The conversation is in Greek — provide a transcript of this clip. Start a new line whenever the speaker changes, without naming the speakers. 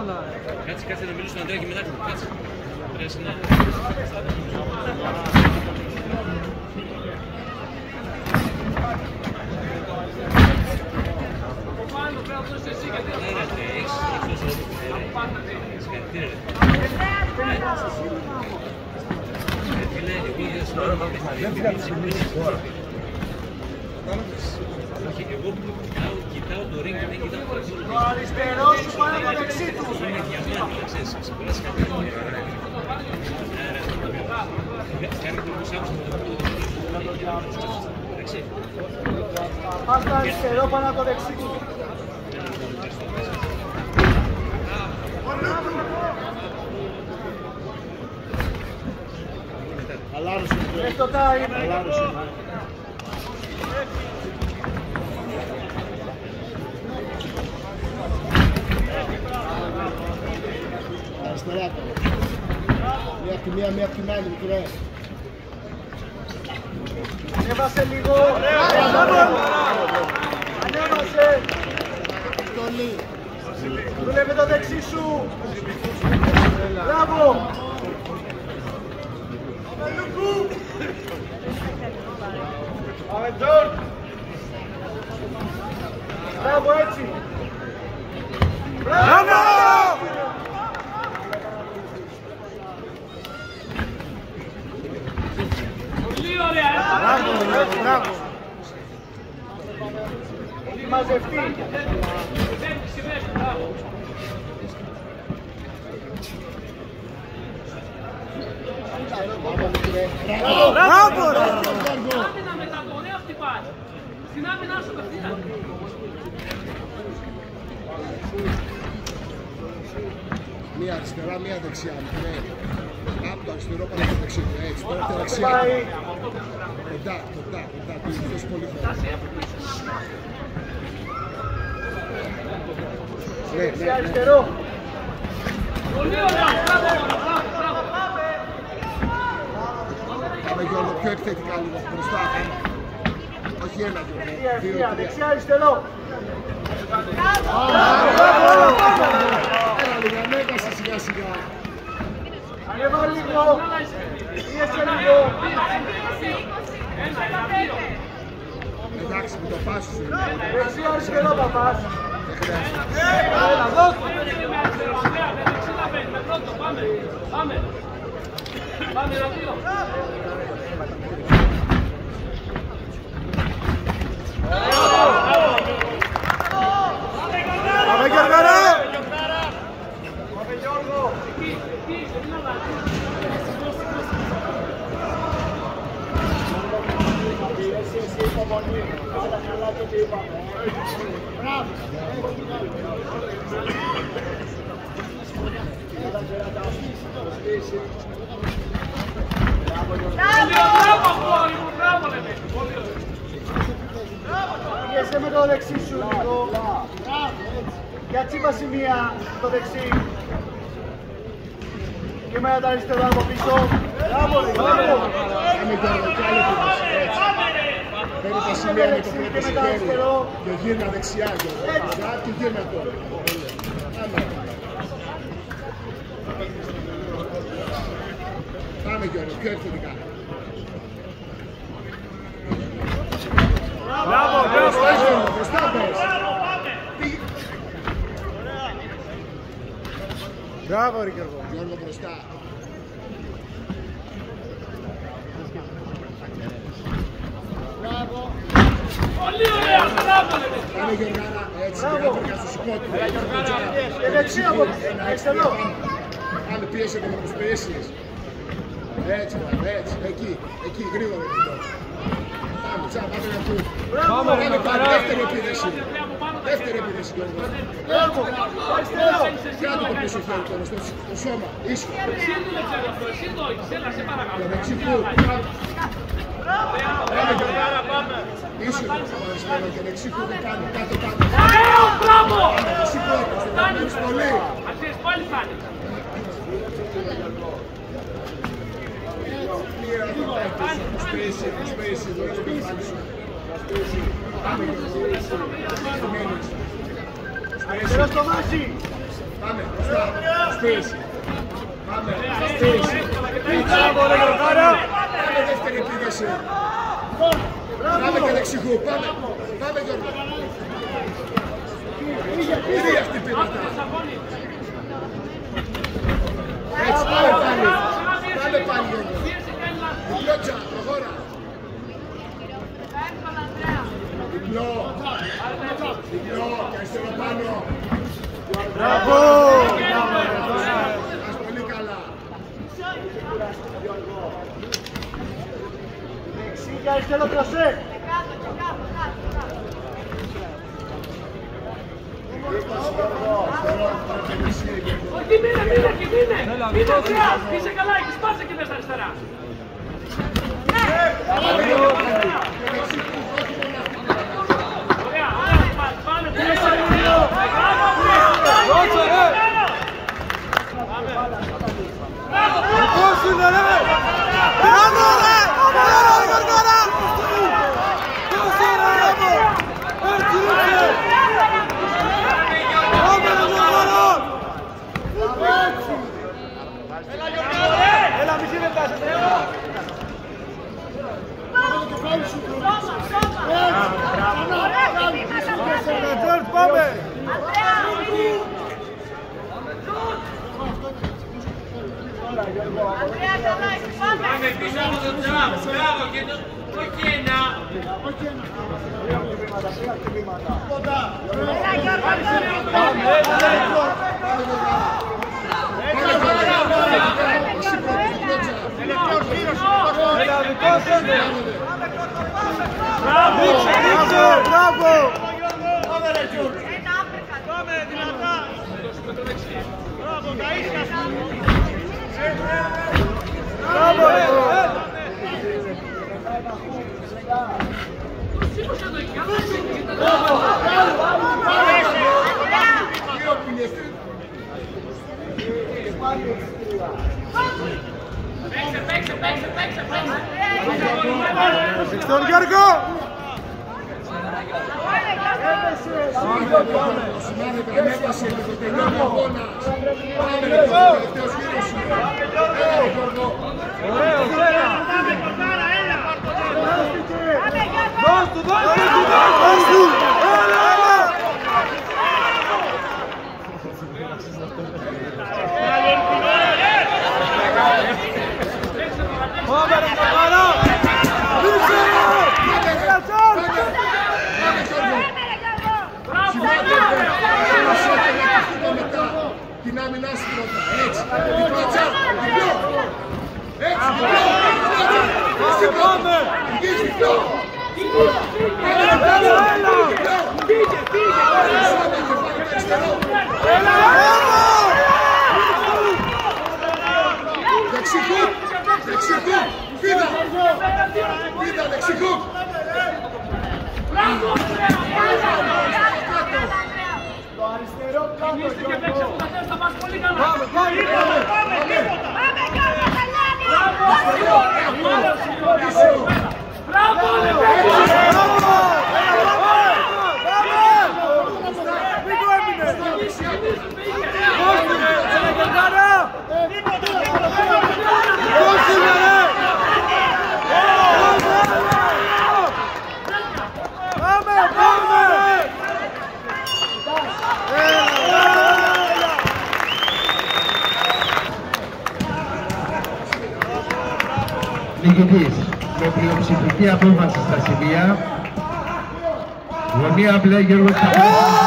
όλα.
Κάτσε, κάτσε να μιλήσω στον Αντρέα και μετά. Κάτσε. Πρέπει να... Όχι, εγώ κοιτάω, κοιτάω το ring, δεν κοιτάω το ring.
Ο αριστερός σου πάει από το δεξί του.
Είναι διαμάντι, ξέρεις, ξεπεράσει κάποια χρόνια. Κάνει το που σ' άκουσα με το πρώτο. Εντάξει.
Πας στο αριστερό πάνω από το δεξί του.
Χαλάρωσε.
Έχει το time.
Χαλάρωσε. Αριστερά τώρα. Μία από τη μία, μία από την άλλη, μικρέ.
Ανέβασε λίγο. Ανέβασε.
Τολί.
Δούλευε το δεξί σου. Μπράβο. Πάμε Τζον. Μπράβο έτσι. Μπράβο. Μπράβο, μπράβο. Έχει μαζευτεί. Μπράβο, ρε.
Άμυνα μετά το ωραίο χτυπάς. Στην άμυνα σου απευθεία.
Μία αριστερά, μία δεξιά. Μικρέ. Από το αριστερό πάνω από το δεξί. Έτσι, τώρα τη δεξιά.
Πάει.
Κοντά, κοντά, κοντά. Του θες πολύ
Σε
ναι.
αριστερό.
Πολύ ωραία. Μπράβο, μπράβο, μπράβο.
Πάμε Γιώργο πιο επιθετικά λίγο μπροστά. πάμε. Όχι ένα, Γιώργο.
Ευθεία,
Δύο,
ευθεία.
τρία.
Δεξιά, αριστερό.
Έλα λίγο, ανέβασε σιγά σιγά.
Ανέβα λίγο. Πίεσε λίγο.
Εντάξει, με το πάσο σου.
Δεξί, αριστερό, παπάς.
Δεν χρειάζεται.
Έλα, δώσ' του.
Με αριστερό, Ανδρέα, με δεξί να παίρνει, με πρώτο, πάμε. Πάμε. Πάμε, ένα δύο.
Πάμε Γιώργαρα. Πάμε Γιώργο.
Εκεί, εκεί, σε την αλλάζει.
Εσύ, εσύ, υπομονή. Όλα καλά το τι είπαμε. Μπράβο. Έλα, Γεραντά. Στήσει. Μπράβο, Γιώργο.
Μπράβο, αγόρι μου, μπράβο, λέμε. Πολύ ωραία.
Πίεσε με το δεξί σου λίγο. Για τσίπα σημεία το δεξί. Και με το αριστερό από πίσω. Μπράβο, ρε, μπράβο.
Πάμε Γιώργο, κι άλλη επίδεση. Έτσι. Παίρνει τα σημεία με το πρώτο σου χέρι. Και γύρνα δεξιά, Γιώργο. Αριστερά και γύρνα τώρα. Πάμε. Πάμε Γιώργο, πιο επιθετικά.
Μπράβο,
Μπροστά Γιώργο, μπροστά πες.
Μπράβο, ρε Γιώργο.
Γιώργο μπροστά.
Πολύ ωραία, μπράβο, λέμε.
Πάμε Γιώργαρα, έτσι,
Μπράβο.
γράφει στο σηκώτη.
Και δεξί από αριστερό.
Πάμε πίεσε και με τους πιέσεις. Έτσι, μπράβο, έτσι, εκεί, εκεί, γρήγορα. γρήγορα. Πάμε, τσα, πάμε να πούμε.
Μπράβο,
Πάμε
ρε,
πάλι, δεύτερη επίδεση. Δεύτερη επίδεση, Γιώργο.
Μπράβο. Αριστερό.
Κάτω το πίσω χέρι τώρα, στο, στο σώμα, ίσιο.
Εσύ τι δεν ξέρω αυτό, εσύ το έχεις, έλα, σε παρακαλώ.
Το δεξί που, πάμε Γιώργο. Ίσιο, το αριστερό και δεξί που δεν κάνει, κάτω κάτω.
Ωραίο, μπράβο.
Δεξί που έπρεπε, το κάνεις πολύ.
Αξίες, πάλι φτάνει.
Σπίση, σπίση, εδώ είναι το κεφάλι σου. Πάμε, Γιώργο. Μένεις.
Αριστερό στο μάζι.
Πάμε, μπροστά. Σπίς. Πάμε, σπίς.
Μπράβο, ρε Γιωργάρα.
Πάμε δεύτερη επίδεση. Πάμε και δεξιχού. Πάμε. Πάμε Γιώργο. Τρία χτυπήματα. Έτσι, πάμε πάλι. Πάμε πάλι Γιώργο. Διπλότσα, προχώρα. Διπλό. Διπλό, και αριστερό πάνω.
Μπράβο.
Πας πολύ καλά.
Δεξί και αριστερό κροσέ.
Όχι, μείνε, μείνε, εκεί μείνε. Μείνε αριστερά. Είσαι καλά, εκεί σπάσε και μέσα αριστερά. Ωραία, ωραία, πα- πάμε, τρία. Μπράβο, τρία.
Έλα, μισή λεπτά, σε Τζορτ, πάμε.
Πάμε πίσω από τον τζαμ. Μπράβο και το... Όχι ένα.
Εσύ πρώτη, διπλότσα.
Έλα, δικό σου. Ρίξε, ρίξε, μπράβο. Μπράβο, ε, ε.
Δύο πουλιές.
Παίξε, παίξε, παίξε, παίξε, παίξε.
Στον Γιώργο.
Σημάδι επέμβαση με το τελειώνει ο αγώνας. Πάμε ρε τελευταίος γύρος σου. Έλα ρε Γιώργο.
Ωραίο, έλα. Δώσ' του, δώσ' του, δώσ' του. Έλα, έλα. Πάμε ρε Γιωργάρα. Ρίξε, ρε. Έλα, Τζορτ.
Πάμε Γιώργο. Σημάδι επέμβαση μετά. Την άμυνά σου πρώτα. Έτσι. Διπλότσα. Διπλό. Έτσι. Διπλό. Διπλότσα. Εσύ πρώτα.
Πάμε.
Πηγείς διπλό. Πάμε ρε Γιώργο. Διπλό. Σώμα και πάμε το αριστερό.
Πάμε, πάμε, πάμε.
Μπράβο, ρε
Μπράβο. Έλα, πάμε. Πάμε. Μην το έμεινε. Δώσ' του, ρε. Έλα, Γιωργάρα. Δώσ' του, ρε. Πάμε, πάμε. Έλα, έλα.
νικητής με πλειοψηφική απόφαση στα σημεία. Γωνία μπλε Γιώργος Καπρός.